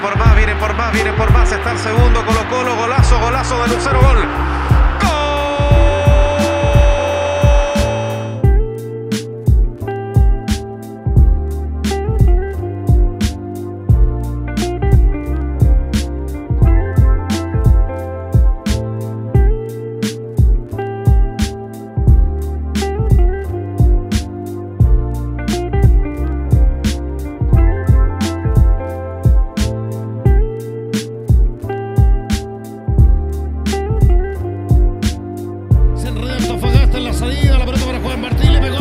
por más, viene por más, viene por más. Está el segundo, Colo Colo, golazo, golazo de Lucero, gol. La salida, la pelota para Juan Martín, le pegó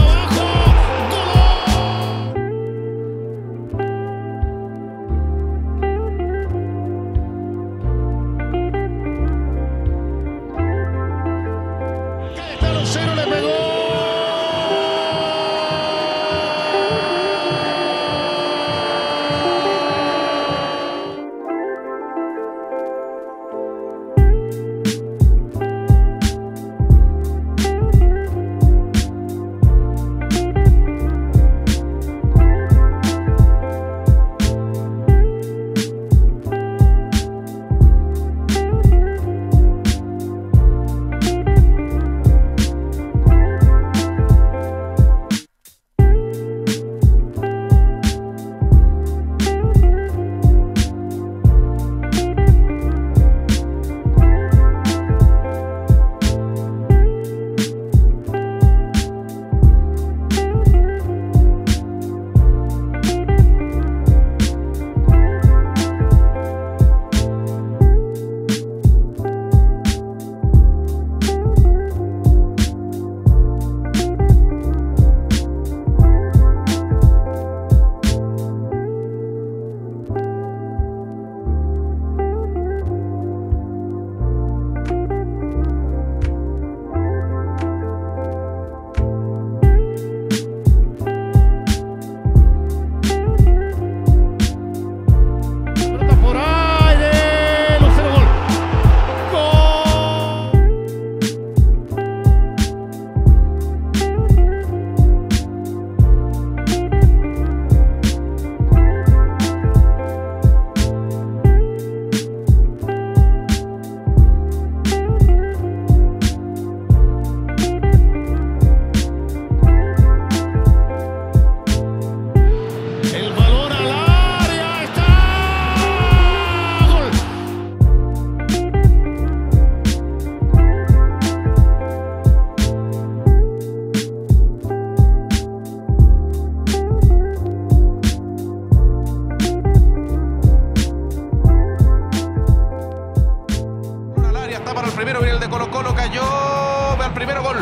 el de Colo Colo, cayó, al primero gol.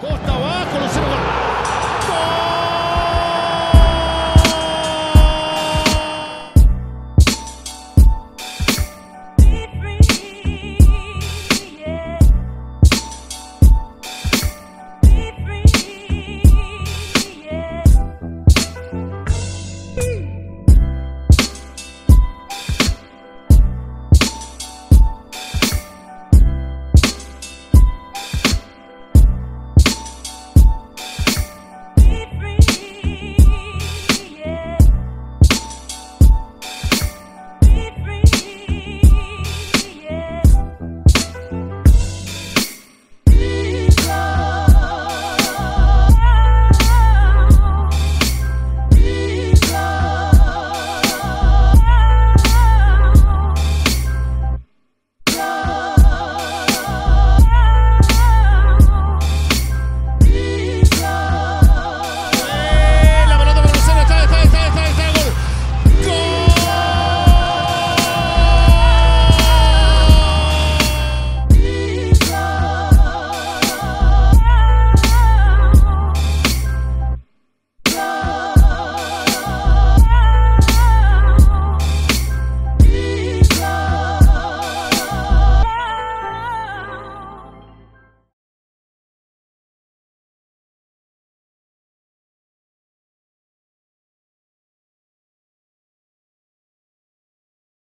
corta Portal